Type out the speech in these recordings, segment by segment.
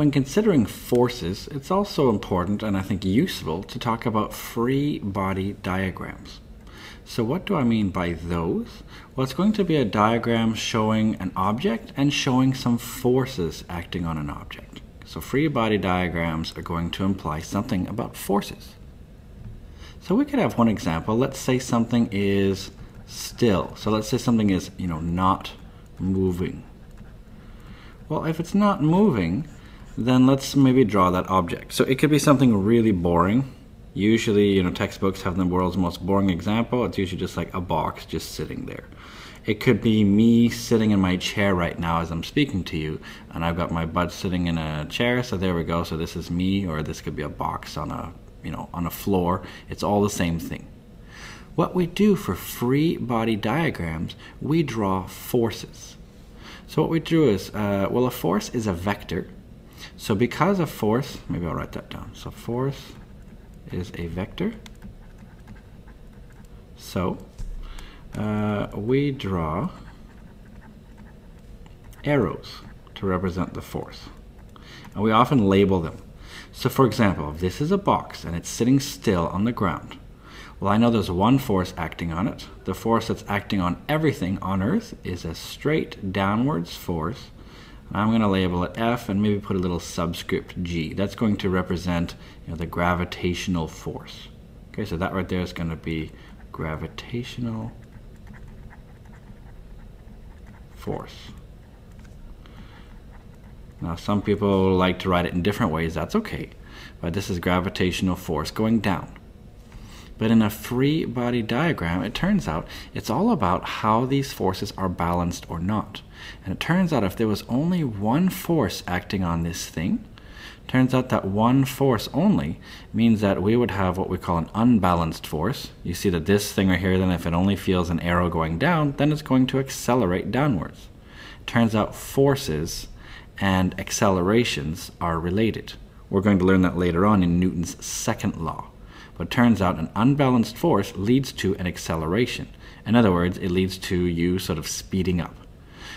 When considering forces, it's also important and I think useful to talk about free body diagrams. So what do I mean by those? Well, it's going to be a diagram showing an object and showing some forces acting on an object. So free body diagrams are going to imply something about forces. So we could have one example. Let's say something is still. So let's say something is, you know, not moving. Well, if it's not moving, then let's maybe draw that object. So it could be something really boring. Usually, you know, textbooks have the world's most boring example. It's usually just like a box just sitting there. It could be me sitting in my chair right now as I'm speaking to you, and I've got my butt sitting in a chair, so there we go. So this is me, or this could be a box on a, you know, on a floor. It's all the same thing. What we do for free body diagrams, we draw forces. So what we do is, uh, well, a force is a vector, so because a force, maybe I'll write that down. So force is a vector. So uh, we draw arrows to represent the force. And we often label them. So for example, if this is a box and it's sitting still on the ground, well, I know there's one force acting on it. The force that's acting on everything on Earth is a straight downwards force I'm going to label it F and maybe put a little subscript G. That's going to represent you know, the gravitational force. Okay, so that right there is going to be gravitational force. Now some people like to write it in different ways, that's okay. But this is gravitational force going down. But in a free body diagram, it turns out it's all about how these forces are balanced or not. And it turns out if there was only one force acting on this thing, turns out that one force only means that we would have what we call an unbalanced force. You see that this thing right here, then if it only feels an arrow going down, then it's going to accelerate downwards. Turns out forces and accelerations are related. We're going to learn that later on in Newton's second law. But turns out an unbalanced force leads to an acceleration. In other words, it leads to you sort of speeding up.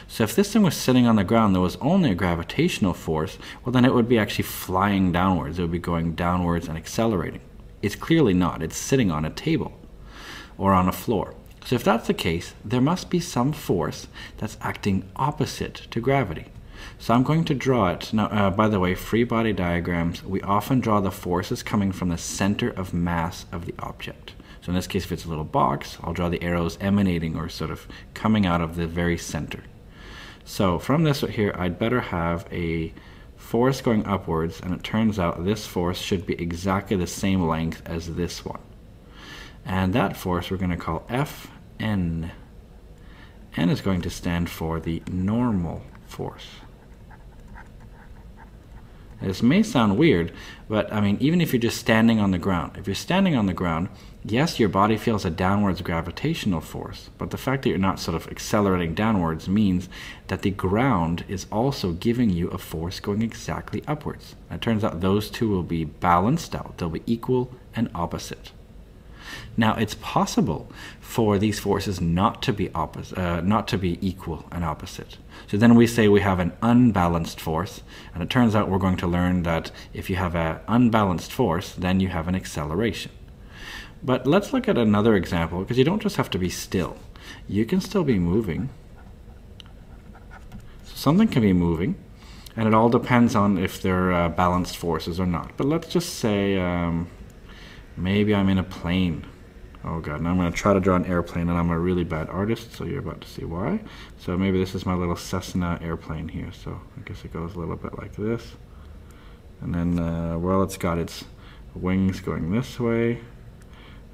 So if this thing was sitting on the ground, there was only a gravitational force, well then it would be actually flying downwards. It would be going downwards and accelerating. It's clearly not. It's sitting on a table or on a floor. So if that's the case, there must be some force that's acting opposite to gravity. So I'm going to draw it. Now, uh, by the way, free body diagrams, we often draw the forces coming from the center of mass of the object. So in this case, if it's a little box, I'll draw the arrows emanating or sort of coming out of the very center. So from this right here, I'd better have a force going upwards, and it turns out this force should be exactly the same length as this one. And that force we're going to call Fn. N is going to stand for the normal force. This may sound weird, but I mean, even if you're just standing on the ground, if you're standing on the ground, yes, your body feels a downwards gravitational force, but the fact that you're not sort of accelerating downwards means that the ground is also giving you a force going exactly upwards. And it turns out those two will be balanced out, they'll be equal and opposite. Now, it's possible for these forces not to be opposite, uh, not to be equal and opposite. So then we say we have an unbalanced force, and it turns out we're going to learn that if you have an unbalanced force, then you have an acceleration. But let's look at another example, because you don't just have to be still. You can still be moving. So something can be moving, and it all depends on if they're uh, balanced forces or not. But let's just say um, maybe I'm in a plane. Oh god, now I'm going to try to draw an airplane and I'm a really bad artist, so you're about to see why. So maybe this is my little Cessna airplane here, so I guess it goes a little bit like this. And then, uh, well, it's got its wings going this way,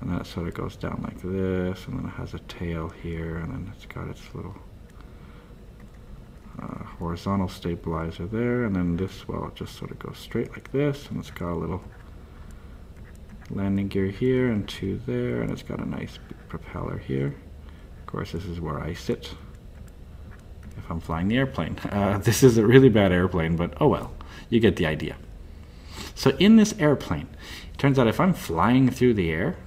and that sort of goes down like this, and then it has a tail here, and then it's got its little uh, horizontal stabilizer there, and then this, well, it just sort of goes straight like this, and it's got a little landing gear here and two there and it's got a nice propeller here of course this is where I sit if I'm flying the airplane uh, this is a really bad airplane but oh well you get the idea so in this airplane it turns out if I'm flying through the air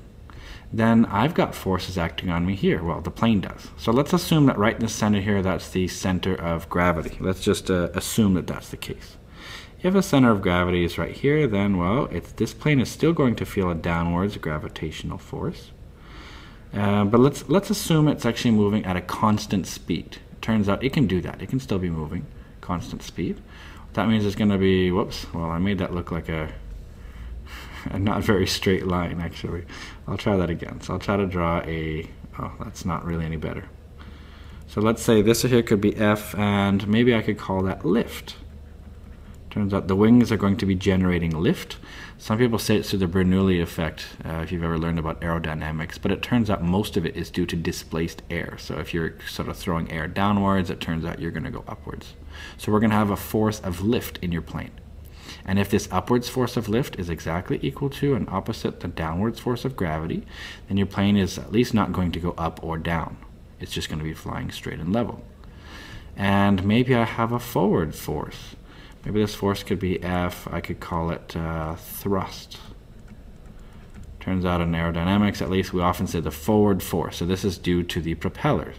then I've got forces acting on me here. Well, the plane does. So let's assume that right in the center here, that's the center of gravity. Let's just uh, assume that that's the case. If the center of gravity is right here, then, well, this plane is still going to feel a downwards gravitational force. Uh, but let's, let's assume it's actually moving at a constant speed. It turns out it can do that. It can still be moving constant speed. That means it's going to be, whoops, well, I made that look like a, a not very straight line, actually. I'll try that again. So I'll try to draw a, oh, that's not really any better. So let's say this here could be F, and maybe I could call that lift. Turns out the wings are going to be generating lift. Some people say it's through the Bernoulli effect, uh, if you've ever learned about aerodynamics, but it turns out most of it is due to displaced air. So if you're sort of throwing air downwards, it turns out you're going to go upwards. So we're going to have a force of lift in your plane. And if this upwards force of lift is exactly equal to and opposite the downwards force of gravity, then your plane is at least not going to go up or down. It's just going to be flying straight and level. And maybe I have a forward force. Maybe this force could be F. I could call it uh, thrust. Turns out in aerodynamics, at least, we often say the forward force. So this is due to the propeller.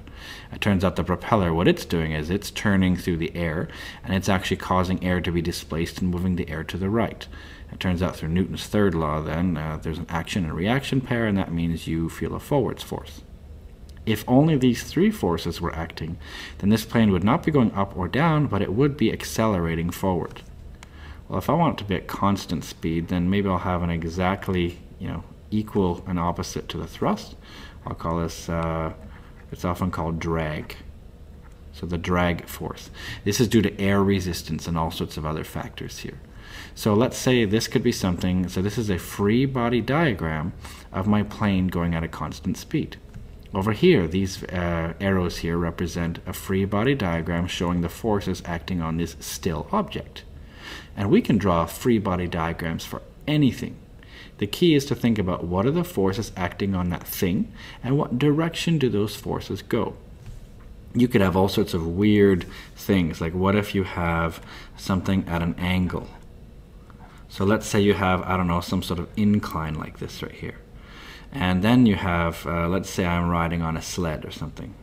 It turns out the propeller, what it's doing is it's turning through the air, and it's actually causing air to be displaced and moving the air to the right. It turns out through Newton's third law, then, uh, there's an action and reaction pair, and that means you feel a forwards force. If only these three forces were acting, then this plane would not be going up or down, but it would be accelerating forward. Well, if I want it to be at constant speed, then maybe I'll have an exactly, you know, equal and opposite to the thrust. I'll call this, uh, it's often called drag. So the drag force. This is due to air resistance and all sorts of other factors here. So let's say this could be something, so this is a free body diagram of my plane going at a constant speed. Over here, these uh, arrows here represent a free body diagram showing the forces acting on this still object. And we can draw free body diagrams for anything. The key is to think about what are the forces acting on that thing and what direction do those forces go. You could have all sorts of weird things, like what if you have something at an angle? So let's say you have, I don't know, some sort of incline like this right here. And then you have, uh, let's say I'm riding on a sled or something.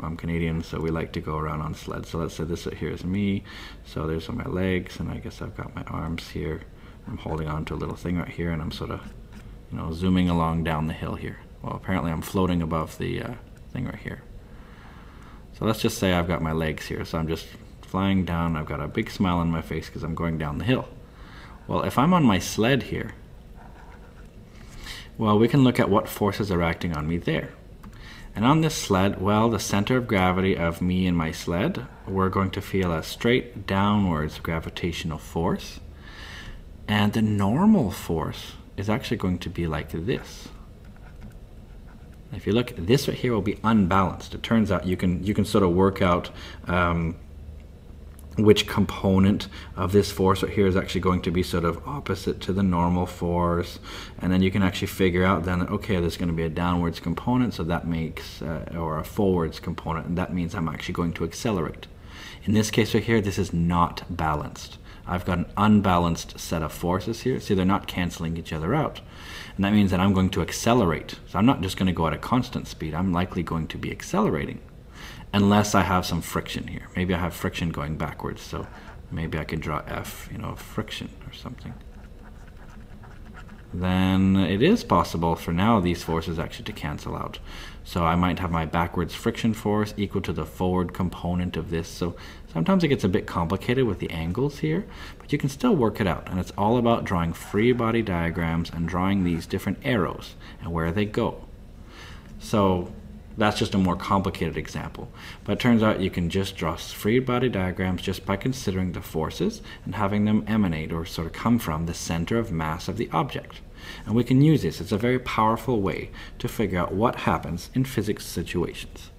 I'm Canadian, so we like to go around on sleds. So let's say this here is me. So there's my legs, and I guess I've got my arms here. I'm holding on to a little thing right here, and I'm sort of, you know, zooming along down the hill here. Well, apparently I'm floating above the uh, thing right here. So let's just say I've got my legs here. So I'm just flying down. I've got a big smile on my face because I'm going down the hill. Well, if I'm on my sled here, well, we can look at what forces are acting on me there. And on this sled, well, the center of gravity of me and my sled, we're going to feel a straight downwards gravitational force. And the normal force is actually going to be like this. If you look, this right here will be unbalanced. It turns out you can you can sort of work out um, which component of this force right here is actually going to be sort of opposite to the normal force. And then you can actually figure out then that okay there's going to be a downwards component so that makes uh, or a forwards component and that means I'm actually going to accelerate. In this case right here this is not balanced. I've got an unbalanced set of forces here. See they're not canceling each other out. And that means that I'm going to accelerate. So I'm not just going to go at a constant speed. I'm likely going to be accelerating unless I have some friction here. Maybe I have friction going backwards, so maybe I can draw F, you know, friction or something. Then it is possible for now these forces actually to cancel out. So I might have my backwards friction force equal to the forward component of this. So sometimes it gets a bit complicated with the angles here, but you can still work it out. And it's all about drawing free body diagrams and drawing these different arrows and where they go. So that's just a more complicated example. But it turns out you can just draw free body diagrams just by considering the forces and having them emanate or sort of come from the center of mass of the object. And we can use this. It's a very powerful way to figure out what happens in physics situations.